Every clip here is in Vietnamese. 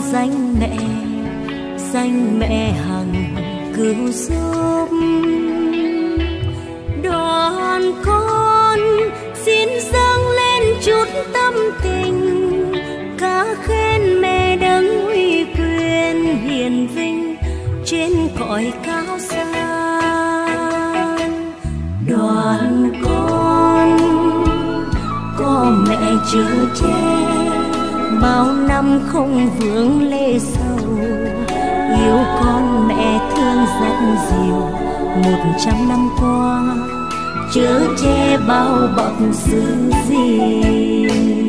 danh mẹ danh mẹ hằng cứu giúp. Đoàn con xin dâng lên chút tâm tình, ca khen mẹ đấng uy quyền hiền vinh trên cõi cao xa. Đoàn con có mẹ chữa che, bao tâm không vướng lê sầu yêu con mẹ thương rất dịu một trăm năm qua, chớ che bao bọc giữ gì.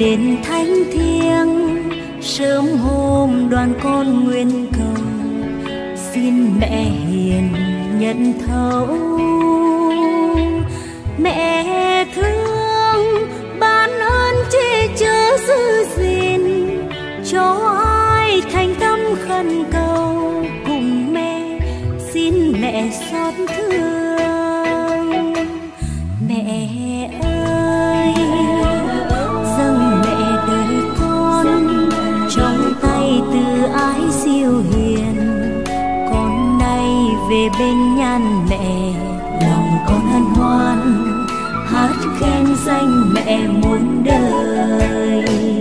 đền thánh thiêng. Sớm hôm đoàn con nguyện cầu, xin mẹ hiền nhận thấu. Mẹ khen danh mẹ muôn đời.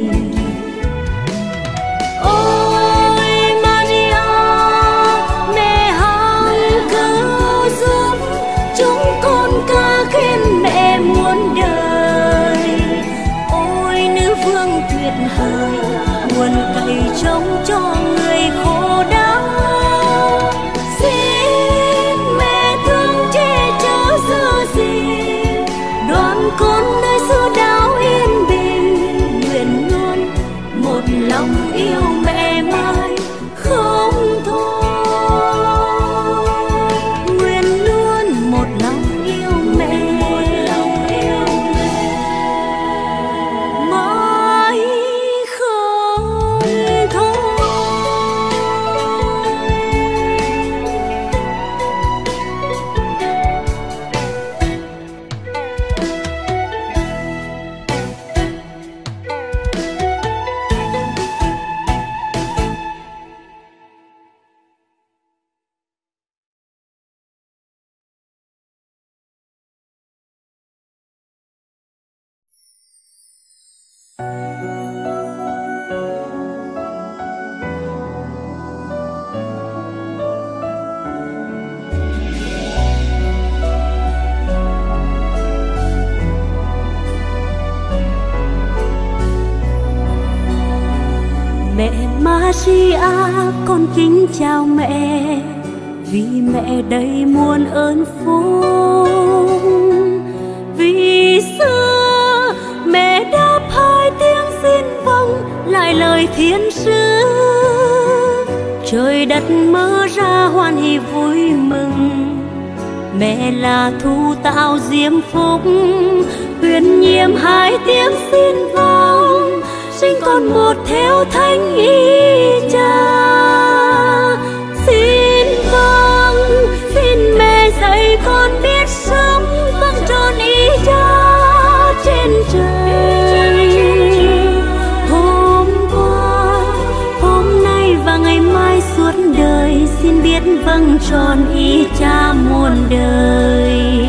Chào mẹ, vì mẹ đầy muôn ơn phúc. Vì xưa mẹ đáp hai tiếng xin vâng lại lời thiên sứ trời đất mơ ra hoan hỷ vui mừng, mẹ là thu tạo diêm phúc. Huyền nhiệm hai tiếng xin vâng sinh con một theo thánh ý cha tròn ý cha muôn đời.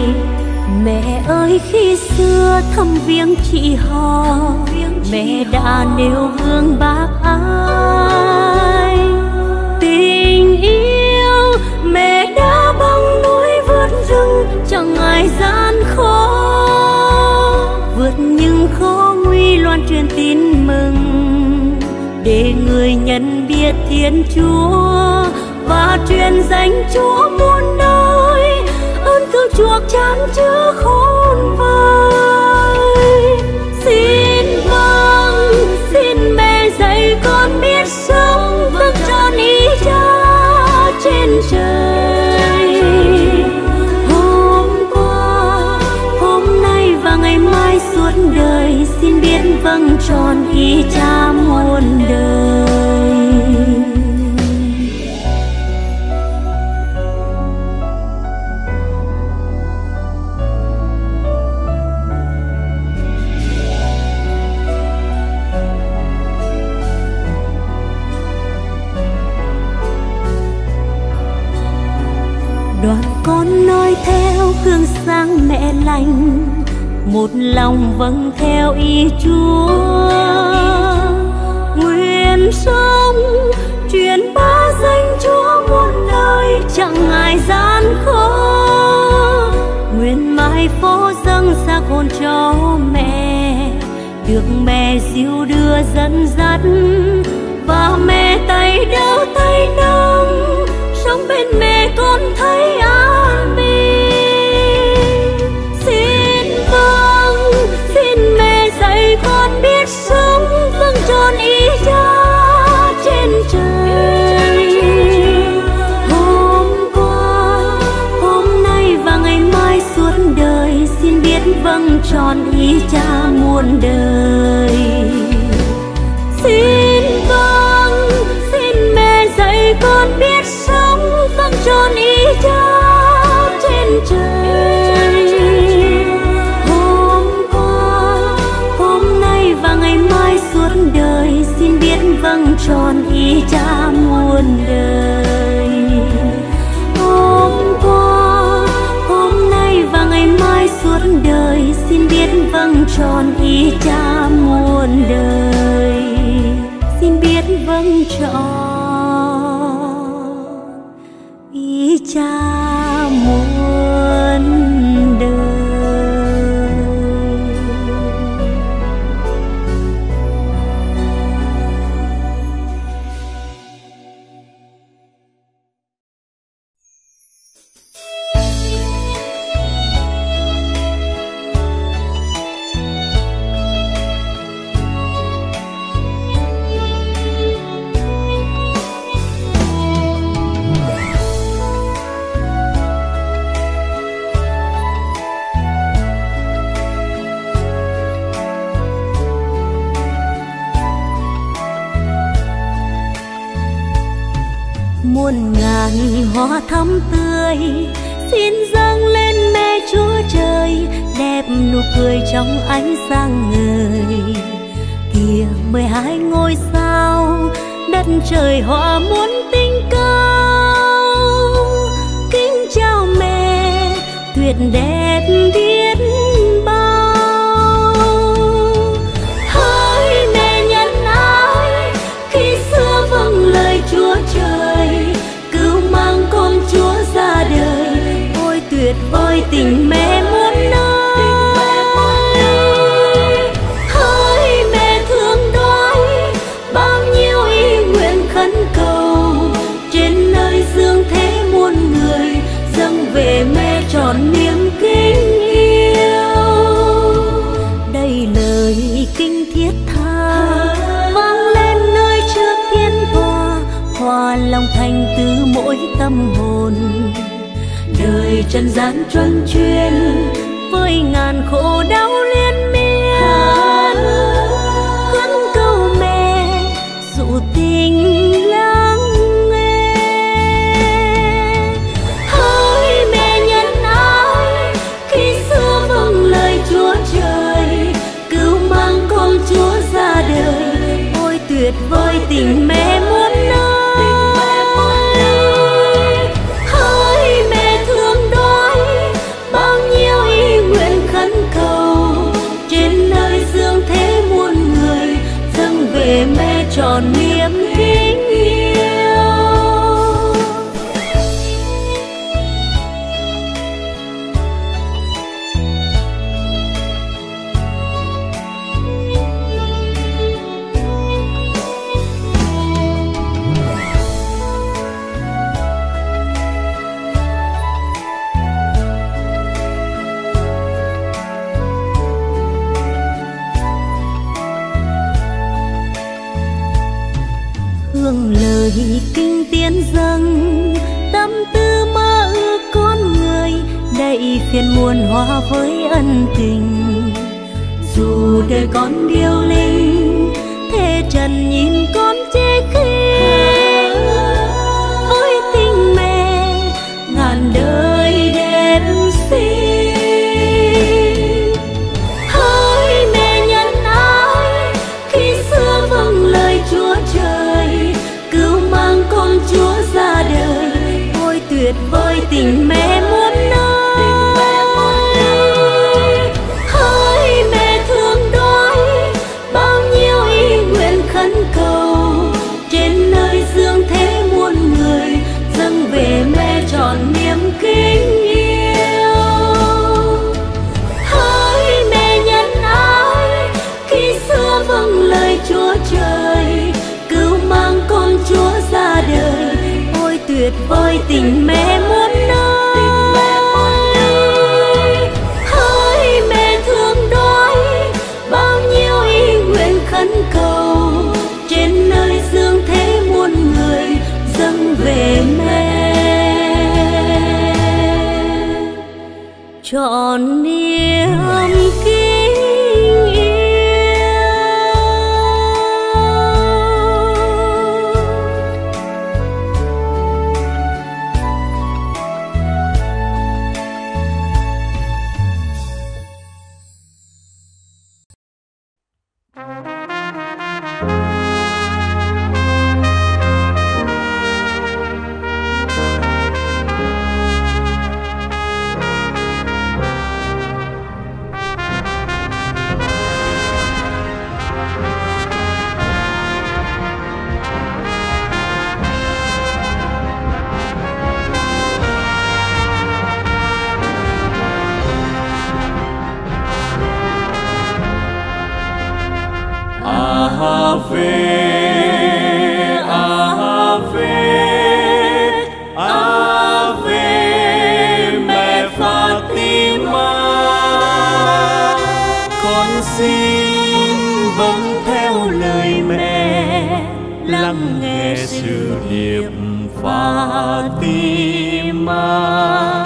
Mẹ ơi, khi xưa thăm viếng chị họ, mẹ đã nêu gương bác ai. Tình yêu mẹ đã băng núi vượt rừng, chẳng ai gian khó. Vượt những khó nguy loan truyền tin mừng, để người nhận biết thiên chúa và truyền danh chúa muôn nơi. Ơn thương chuộc chán chứa khôn vời. Xin vâng xin mẹ dạy con biết sống vâng tròn ý cha trên trời. Hôm qua, hôm nay và ngày mai suốt đời, xin biết vâng tròn ý cha muôn đời. Lành một lòng vâng theo ý chúa. Nguyện sống, truyền bá danh chúa muôn nơi, chẳng ai gian khó. Nguyện mãi phó dâng xác hồn cho mẹ, được mẹ dìu đưa dẫn dắt. Và mẹ tay đỡ tay nâng, sống bên mẹ con thấy tròn ý cha muôn đời. trần gian truân chuyên với ngàn khổ đau điều lắng nghe sự điệp pha tim anh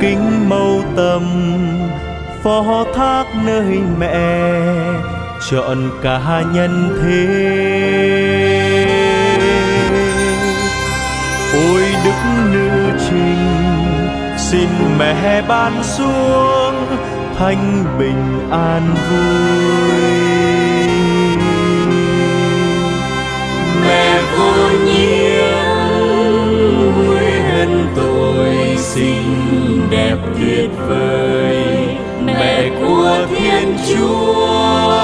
kính mâu tâm phó thác nơi mẹ chọn cả nhân thế. Ôi đức nữ trinh xin mẹ ban xuống thanh bình an vui. Mẹ vô nhiên hối hận tội sinh đẹp tuyệt vời, mẹ của thiên chúa.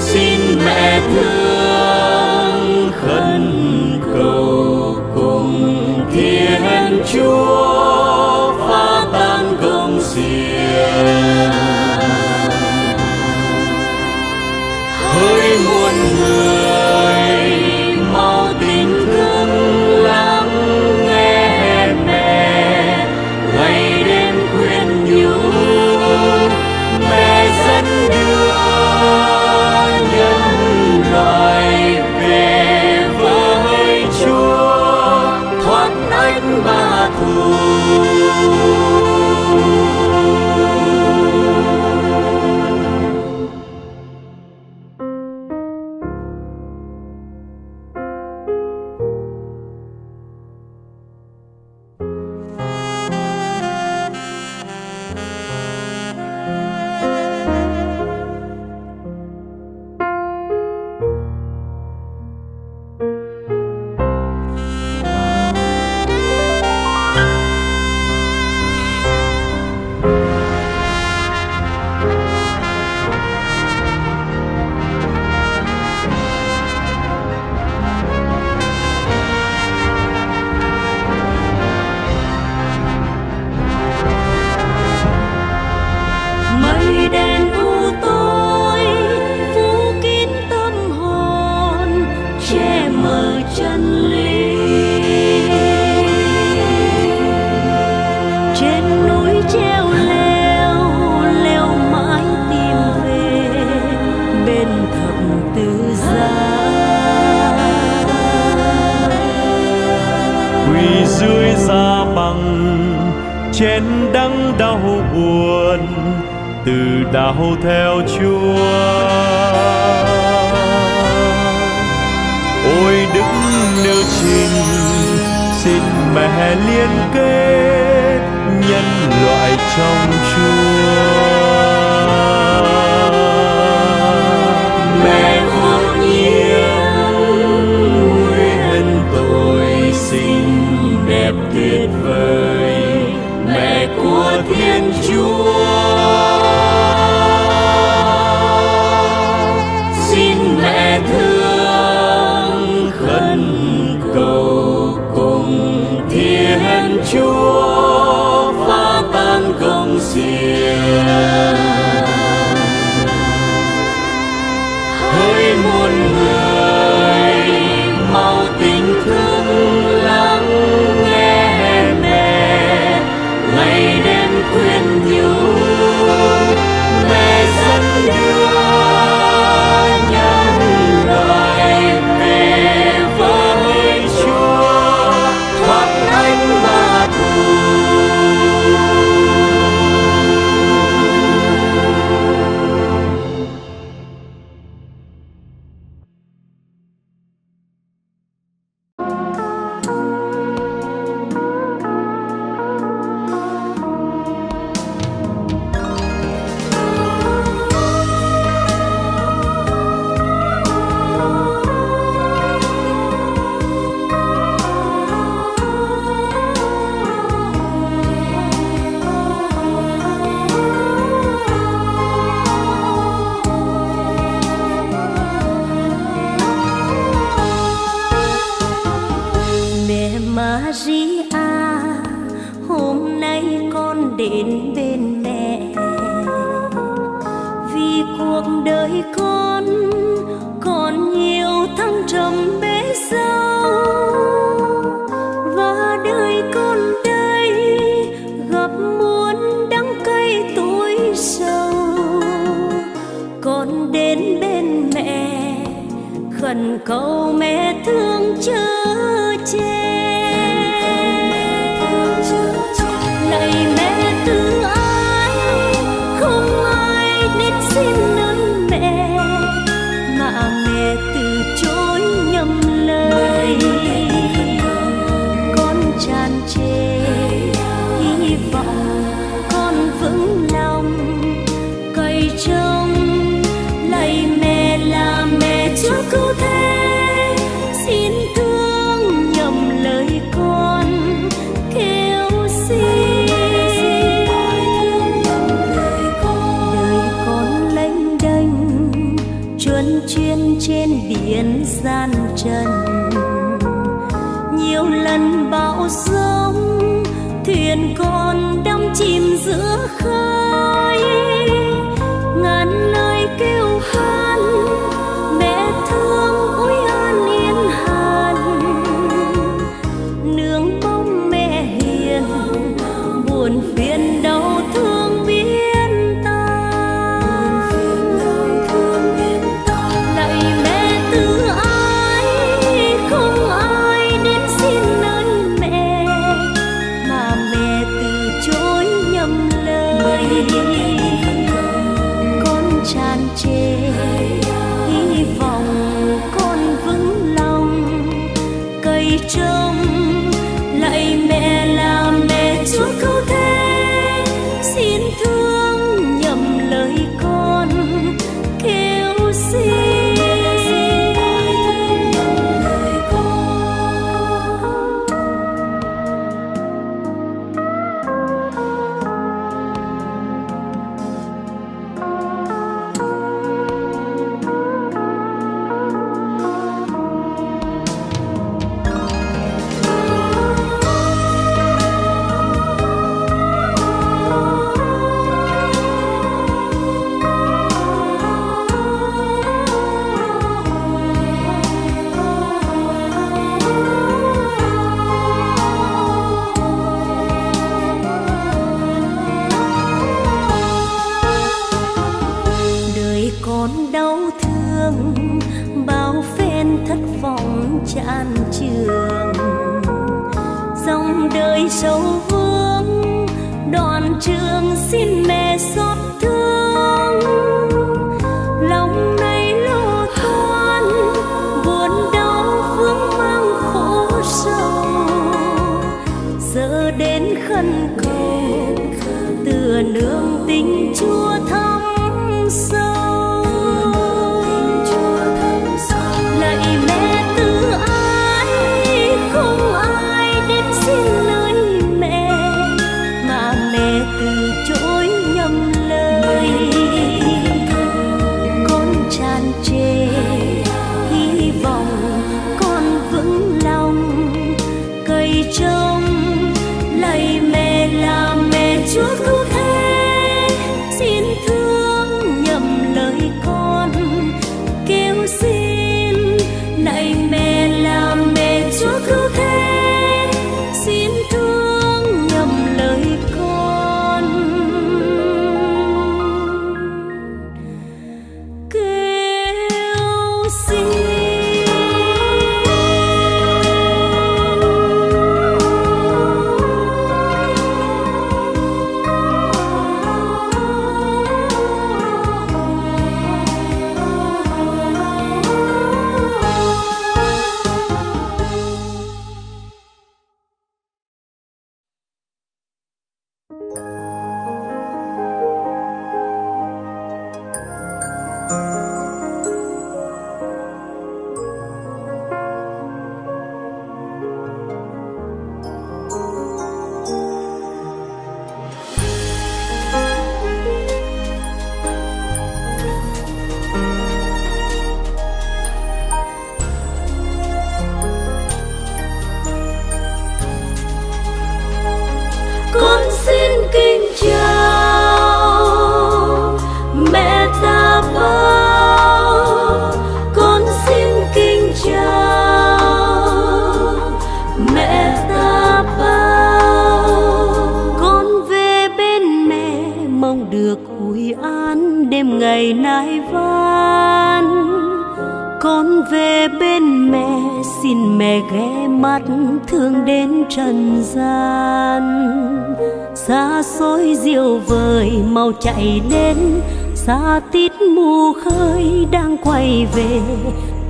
Xin mẹ thương khẩn cầu cùng thiên chúa, phá tan công xiềng. Hỡi muôn người Ooh.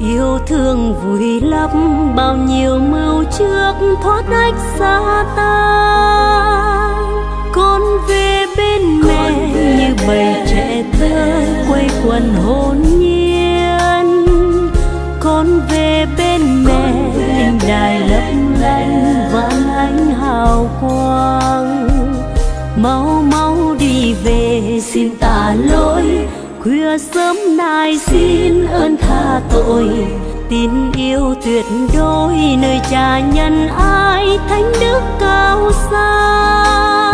yêu thương vui lấp bao nhiêu mưu trước thoát ách xa ta con về bên mẹ như bầy trẻ thơ quây quần hồn nhiên. Con về bên mẹ linh đài lấp lánh vạn ánh hào quang. khuya sớm nay xin ơn tha tội. Tin yêu tuyệt đối nơi cha nhân ai thánh đức cao sang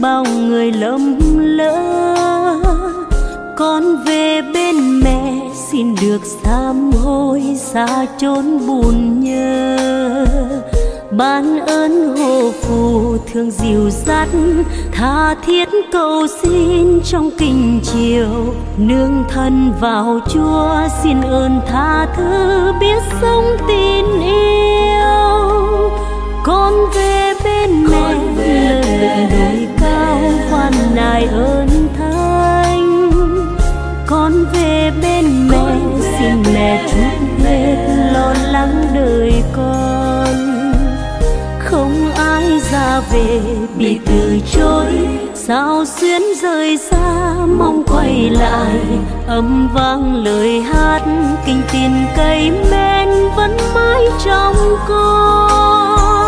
bao người lầm lỡ. Con về bên mẹ xin được sám hối xa chốn buồn nhớ ban ơn hồ phù thương dịu dắt, tha thiết cầu xin trong kinh chiều. Nương thân vào chúa xin ơn tha thứ, biết sống tin yêu con về bên mẹ lời đôi cao khoan nài ơn thánh. Con về bên mẹ xin mẹ. chút hết lo lắng đời con. Không ai ra về bị từ chối. sao xuyến rời xa mong quay lại. âm vang lời hát kinh tin cây men vẫn mãi trong con.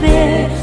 Quay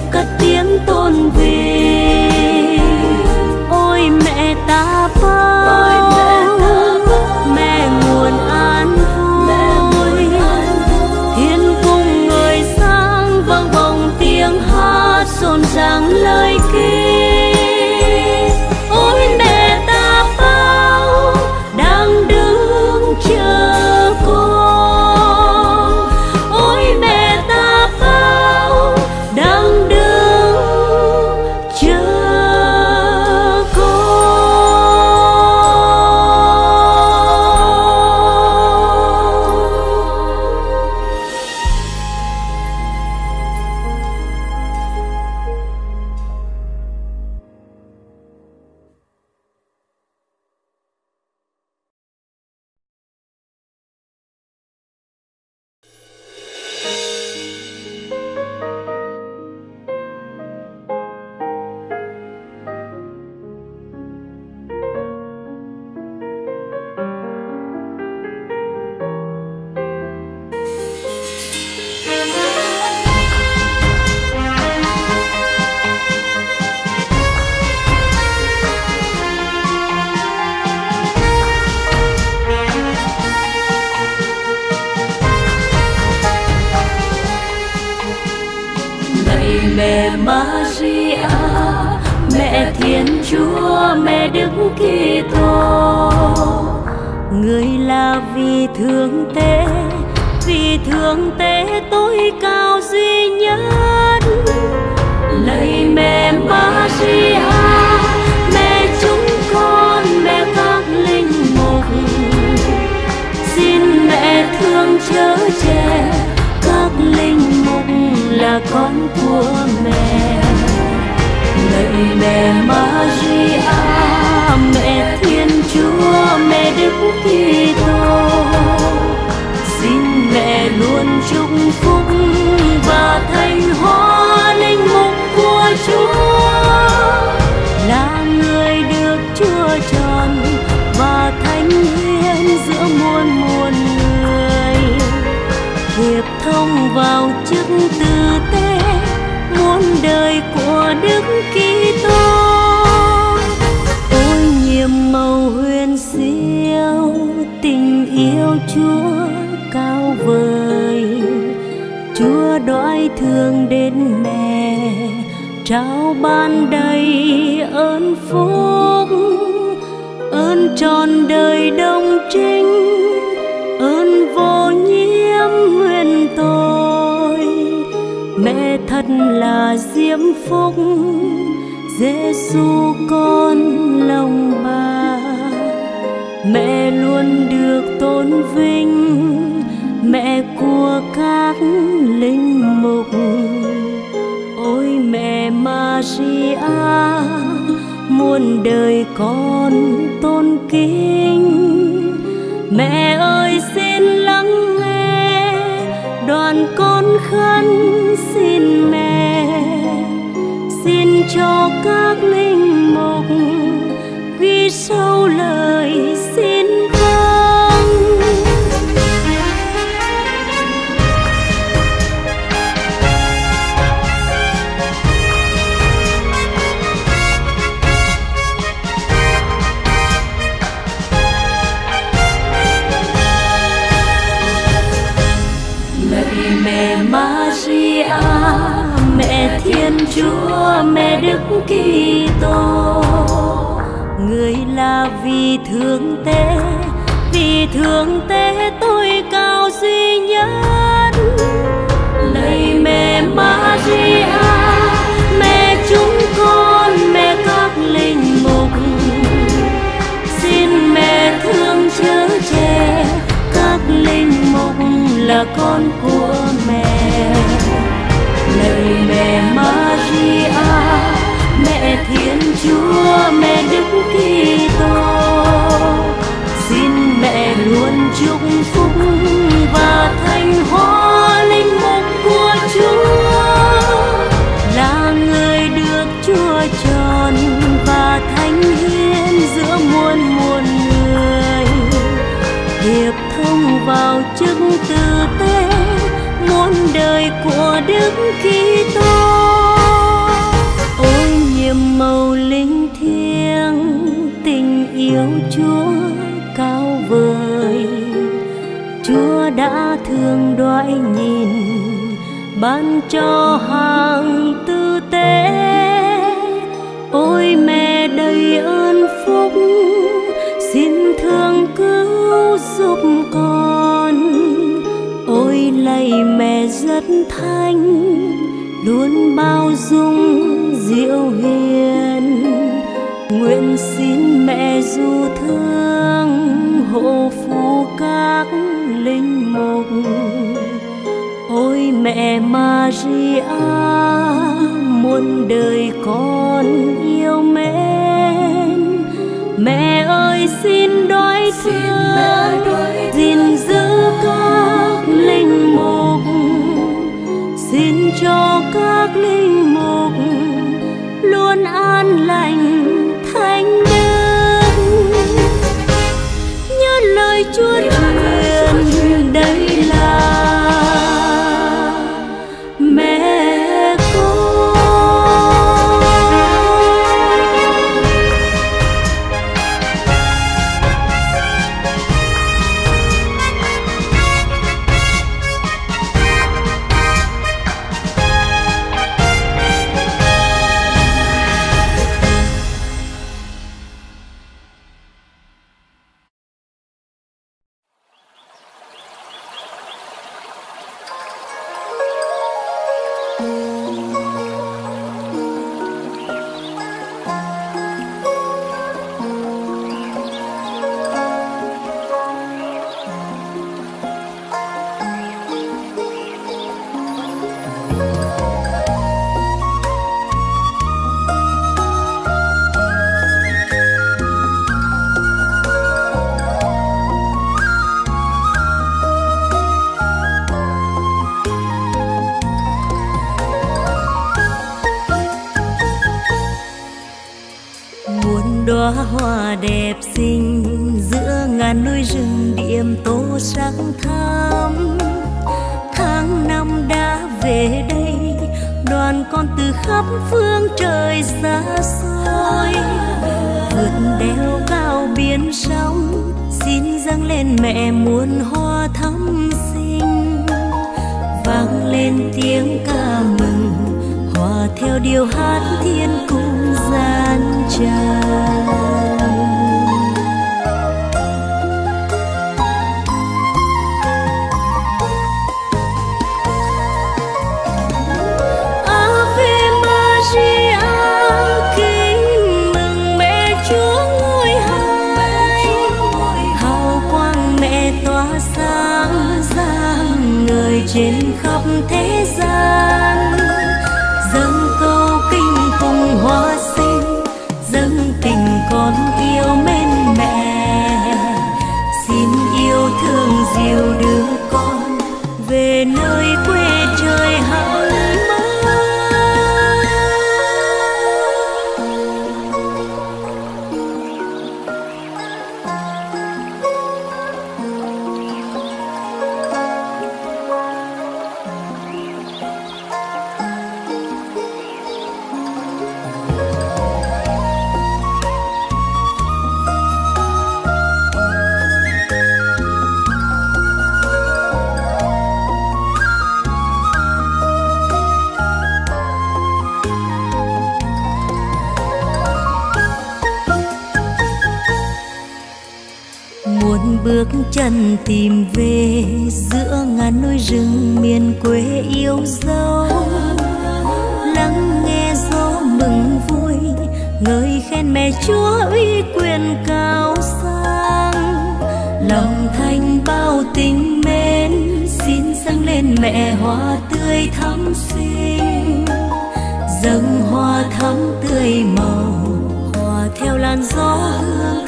mẹ Maria, mẹ Thiên Chúa, mẹ Đức Kitô. Người là vì thương tế vì thương tế tối cao duy nhất. Lạy mẹ Maria, mẹ chúng con, mẹ các linh mục. Xin mẹ thương chớ che là con của mẹ. Lạy mẹ Maria mẹ Thiên Chúa, mẹ Đức Kitô. Xin mẹ luôn chúc phúc và thanh hóa linh mục của Chúa. Là người được Chúa chọn và thánh hiến giữa muôn muôn người. Hiệp thông vào chức đời của Đức Kitô ôi nhiệm màu huyền diệu, tình yêu Chúa cao vời Chúa đoái thương đến mẹ, trao ban đời. Diễm phúc Giêsu con lòng bà. Mẹ luôn được tôn vinh, mẹ của các linh mục. Ôi mẹ Maria muôn đời con tôn kính. Mẹ ơi, xin lắng nghe, đoàn con khấn xin mẹ xin cho các linh mục ghi sâu lời Chúa mẹ Đức Kitô. Người là vì thương tế, vì thương tế tôi cao duy nhất. Lạy mẹ Maria mẹ chúng con, mẹ các linh mục. Xin mẹ thương chớ che các linh mục là con của mẹ. Lạy mẹ thiên chúa, mẹ đức kitô. Xin mẹ luôn chúc phúc và thanh hoa linh mục của chúa. Là người được chúa chọn và thánh hiến giữa muôn muôn người. Hiệp thông vào chức tử tế, muôn đời của thương nhìn, ban cho hàng tư tế. Ôi mẹ đầy ơn phúc, xin thương cứu giúp con. Ôi lạy mẹ rất thanh, luôn bao dung diệu hiền. Nguyện xin mẹ du thương hộ Maria muôn đời con yêu mến. Mẹ ơi xin đói thương đóa hoa đẹp xinh giữa ngàn núi rừng điểm tô sáng thắm. Tháng năm đã về đây, đoàn con từ khắp phương trời xa xôi. Vượt đèo cao biển sóng, xin dâng lên mẹ muôn hoa thắm xinh. Vang lên tiếng ca mừng, hòa theo điều hát thiên cung gian tràn. Bước chân tìm về giữa ngàn núi rừng miền quê yêu dấu. Lắng nghe gió mừng vui, ngợi khen mẹ chúa uy quyền cao sang. Lòng thanh bao tình mến, xin dâng lên mẹ hoa tươi thắm xinh. Dâng hoa thắm tươi màu, hòa theo làn gió hương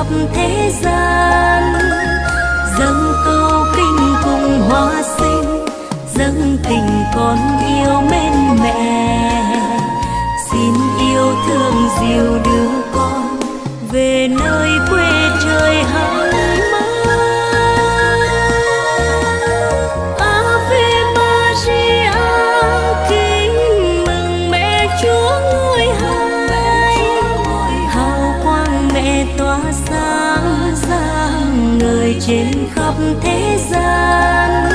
khắp thế gian. Dâng câu kinh cùng hoa sinh, dâng tình con yêu mến mẹ xin yêu thương dìu đưa con về nơi thế gian.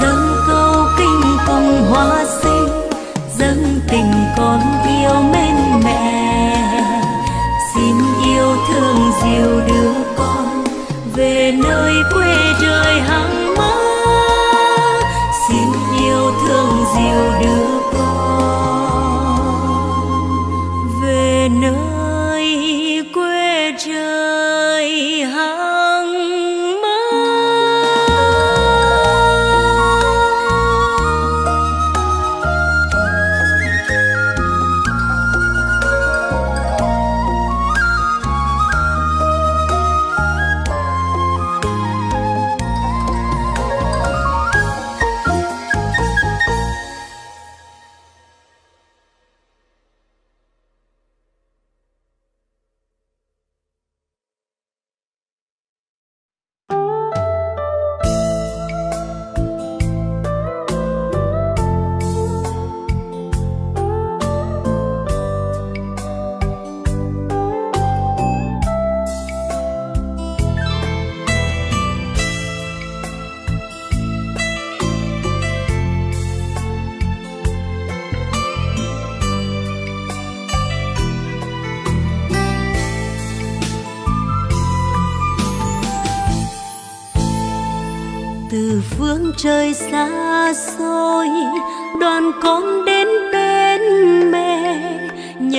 Dâng câu kinh cùng hoa sinh, dâng tình con yêu mến mẹ xin yêu thương dìu đưa con về nơi quê trời hằng mơ. Xin yêu thương dìu đưa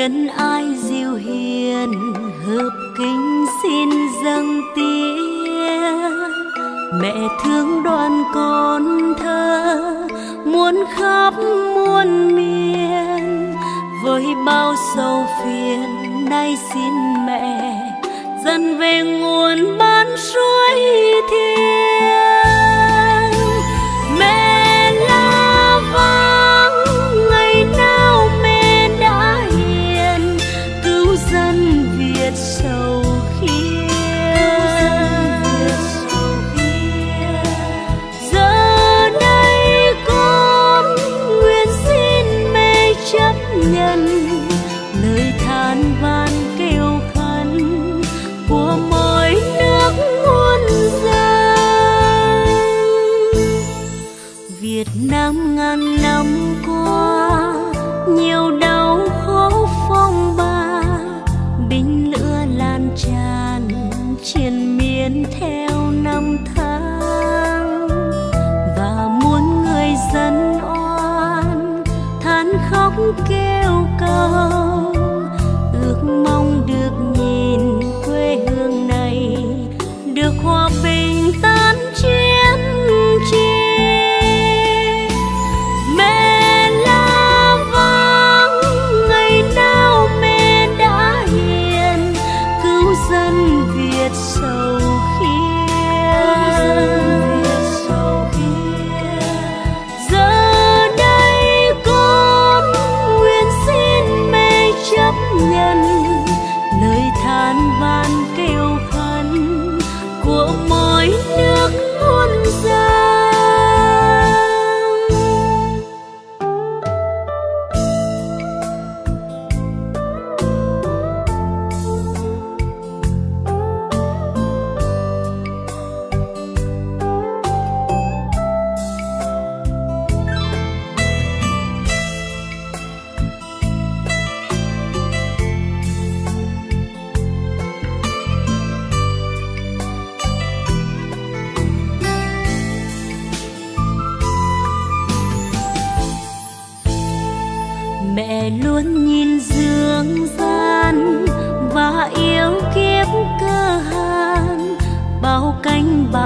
nhân ai diệu hiền, hợp kính xin dâng tiếng. Mẹ thương đoàn con thơ, muốn khắp muôn miền. Với bao sầu phiền, nay xin mẹ, dần về nguồn ban suối thiên.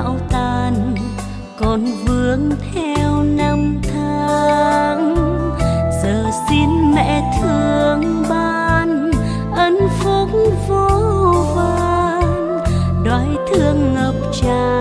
bão tan, còn vương theo năm tháng. Giờ xin mẹ thương ban, ân phúc vô vàn. Đói thương ngập tràn.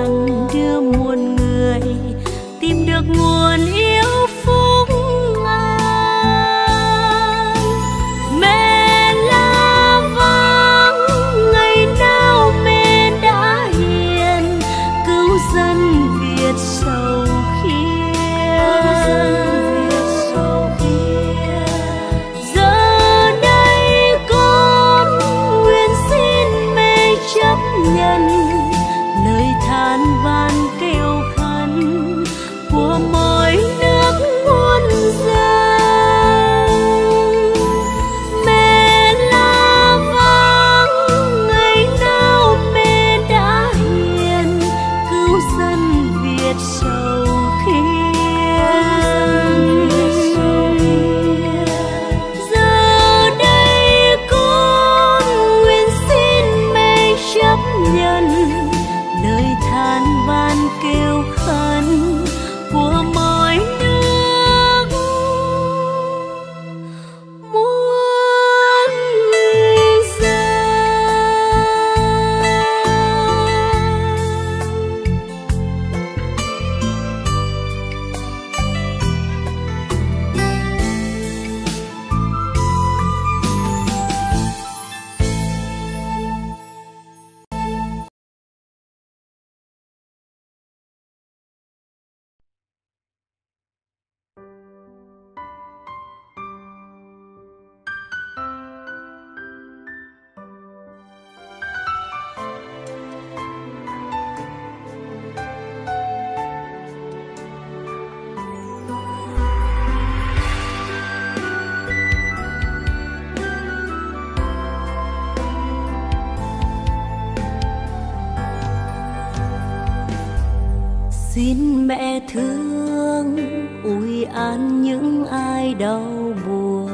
Ủi an những ai đau buồn.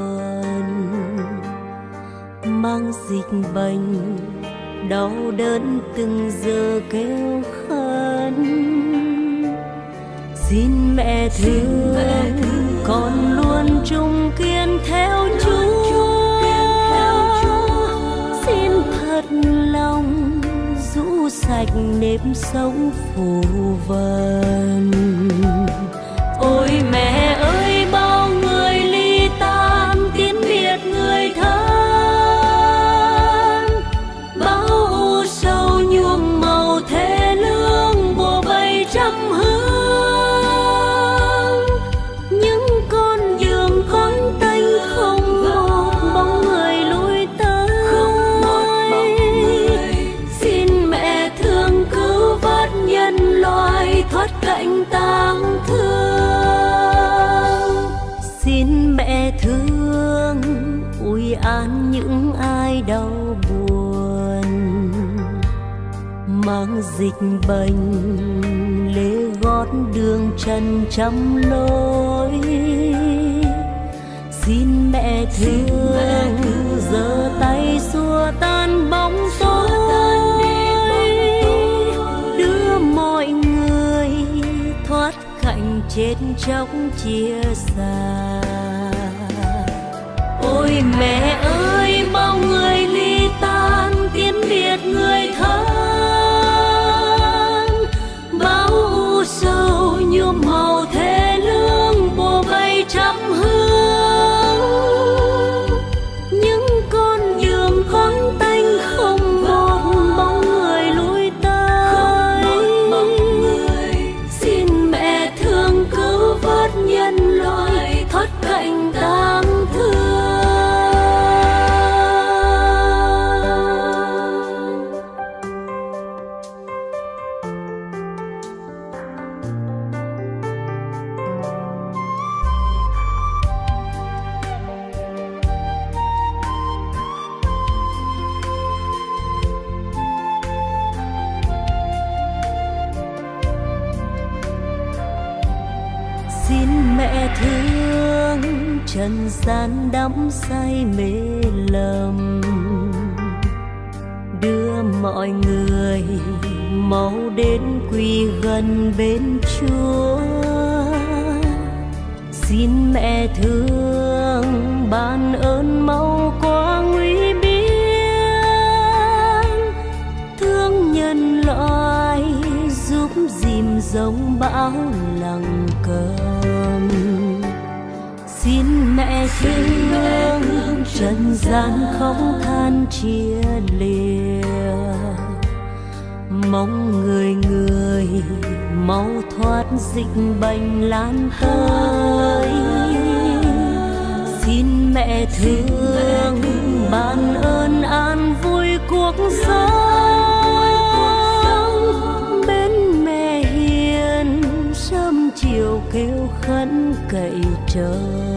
Mang dịch bệnh đau đớn từng giờ kêu khấn. Xin mẹ thương con luôn trung kiên theo chúa. xin thật lòng rũ sạch nếp sống phù vân dịch bệnh lê gót đường trần trăm lối. Xin mẹ thương giơ tay xua tan bóng tối. đưa mọi người thoát cảnh chết chóc chia xa. Ôi mẹ ơi đắm say mê lầm. Đưa mọi người mau đến quỳ gần bên chúa. Xin mẹ thương, ban ơn mau qua nguy biến thương nhân loại, giúp dìm giống bão lặng cơm xin mẹ thương trần gian không than chia lìa. Mong người người mau thoát dịch bệnh lan tới. Xin mẹ thương, ban ơn an vui cuộc sống. Bên mẹ hiền, sớm chiều kêu khấn cậy trời.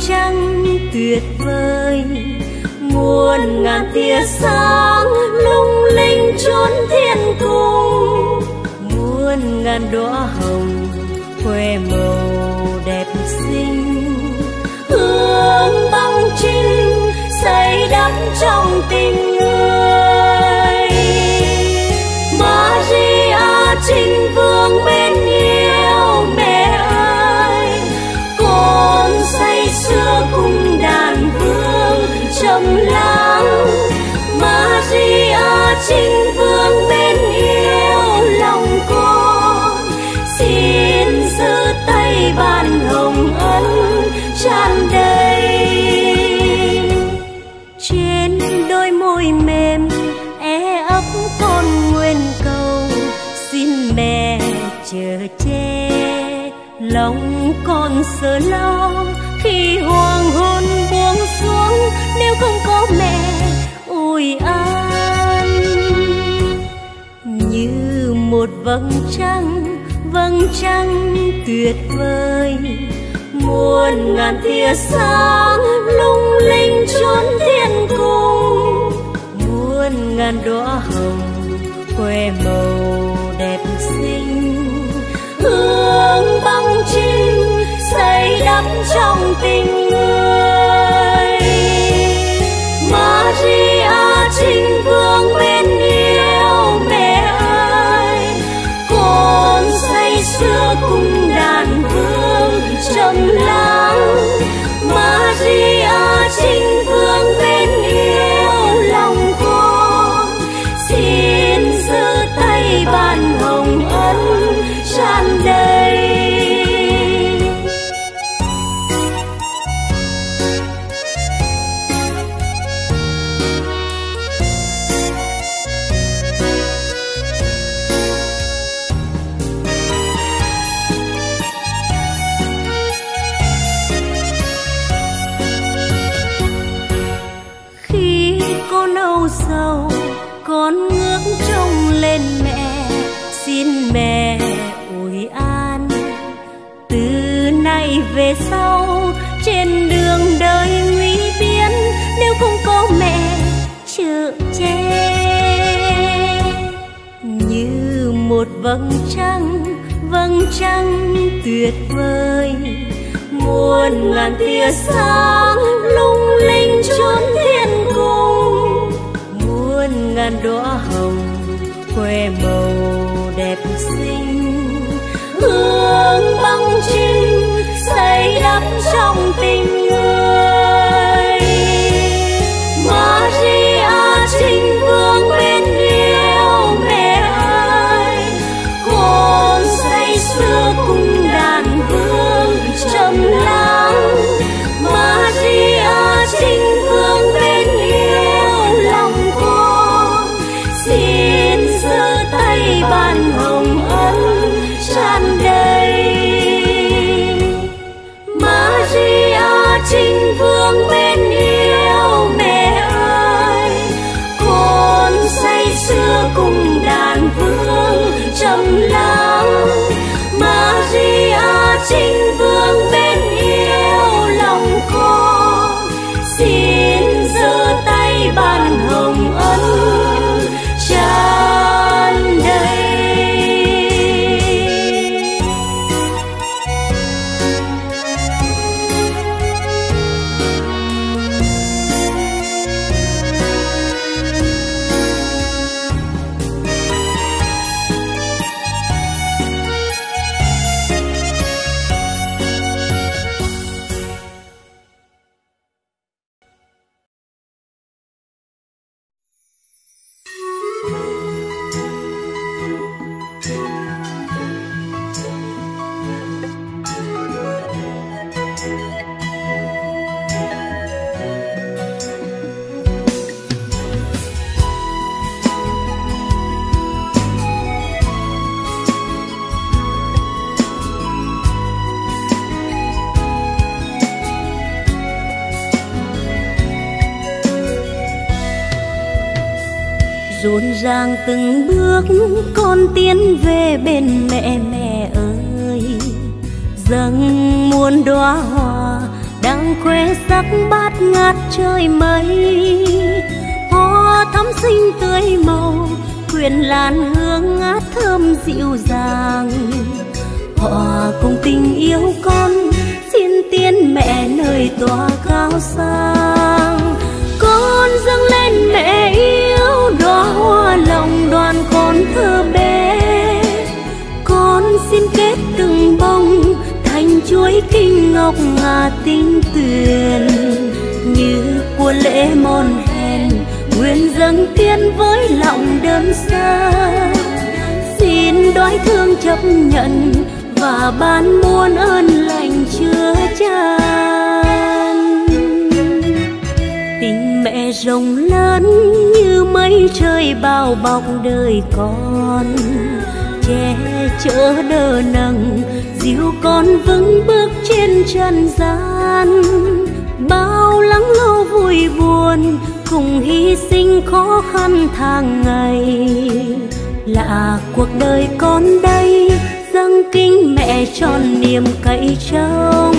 Trăng tuyệt vời. Muôn ngàn tia sáng lung linh chốn thiên cung. Muôn ngàn đóa hồng khoe màu đẹp xinh. Hương băng trinh xây đắm trong tình lắng. Maria trinh vương bên yêu lòng con. Xin giữ tay bàn hồng ân tràn đầy. Trên đôi môi mềm e ấp con nguyện cầu. Xin mẹ chờ che lòng con sợ lo. Vầng trăng vầng trăng tuyệt vời. Muôn ngàn tia sáng lung linh chốn thiên cung. Muôn ngàn đóa hồng khoe màu đẹp xinh. Hương băng trinh xây đắm trong tình người Maria trăng tuyệt vời. Muôn ngàn tia sáng lung linh chốn thiên cung. Muôn ngàn đóa hồng khoe màu đẹp xinh. Hương băng trinh xây đắp trong tình kinh ngọc ngà tinh tuyền, như của lễ mòn hèn, nguyện dâng tiên với lòng đơn sơ. Xin đói thương chấp nhận và ban muôn ơn lành chứa chan. Tình mẹ rộng lớn như mây trời bao bọc đời con, che chở đỡ nâng dìu con vững bước trên trần gian. Bao lắng lâu vui buồn, cùng hy sinh khó khăn tháng ngày. Là cuộc đời con đây, dâng kính mẹ tròn niềm cậy trông.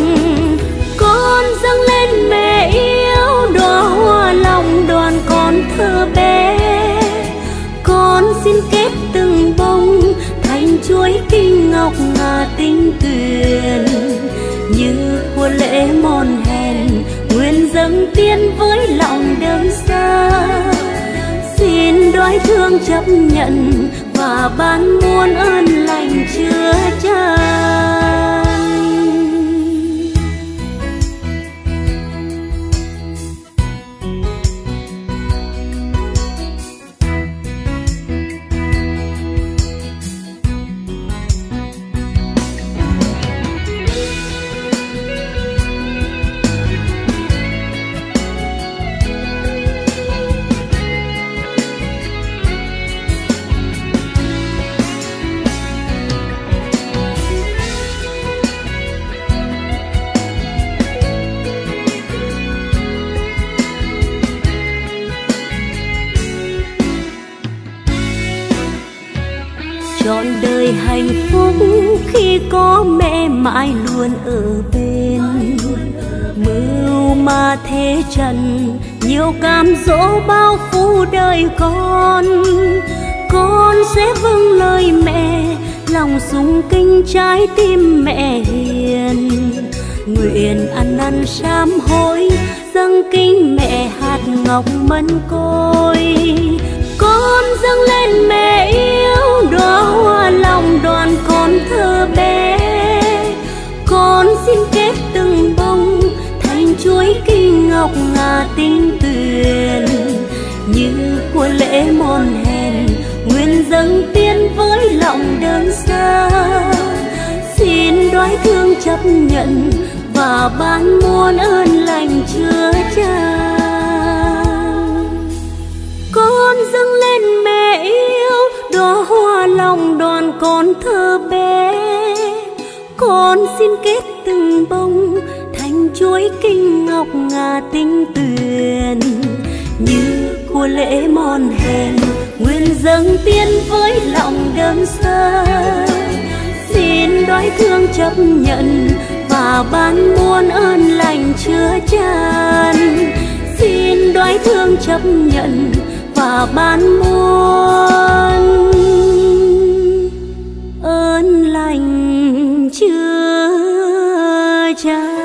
Con dâng lên mẹ yêu đóa hoa lòng đoàn con thơ bé. Con xin kết ngọc tinh tuyền. Như của lễ mòn hèn, nguyện dâng tiên với lòng đơn sơ xin đoái thương chấp nhận và ban muôn ơn lành chưa chan đời hạnh phúc khi có mẹ mãi luôn ở bên. Mưu mà thế trần nhiều cam dỗ bao phủ đời con. Con sẽ vâng lời mẹ, lòng sung kinh trái tim mẹ hiền. Nguyện ăn năn sám hối, dâng kính mẹ hạt ngọc mân côi. Con dâng lên mẹ yêu đóa hoa lòng đoàn con thơ bé. Con xin kết từng bông thành chuối kinh ngọc ngà tinh tuyền. Như của lễ mòn hèn, nguyện dâng tiên với lòng đơn sơ. Xin đoái thương chấp nhận và ban muôn ơn lành chứa chan thơ bé. Con xin kết từng bông thành chuối kinh ngọc ngà tinh tuyền. Như của lễ mòn hèn, nguyện dâng tiên với lòng đơn sơ. Xin đói thương chấp nhận và ban muôn ơn lành chứa chan. Xin đói thương chấp nhận và ban muôn lành chưa trái